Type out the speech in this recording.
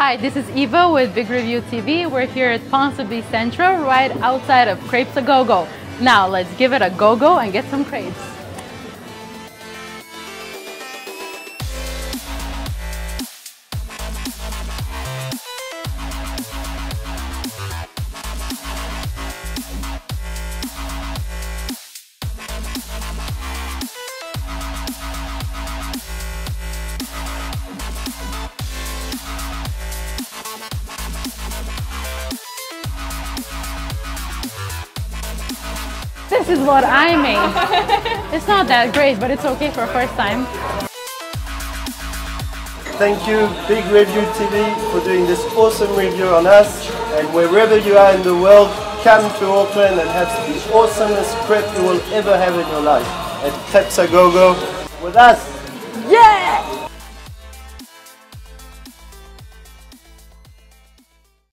Hi, this is Eva with Big Review TV. We're here at Ponsonby Central, right outside of Crepes A Go Go. Now let's give it a go go and get some crepes. Is what I made. it's not that great, but it's okay for first time. Thank you, Big Review TV, for doing this awesome review on us. And wherever you are in the world, come to Auckland and have the awesomest crepe you will ever have in your life at Crepes Go Go with us. Yeah!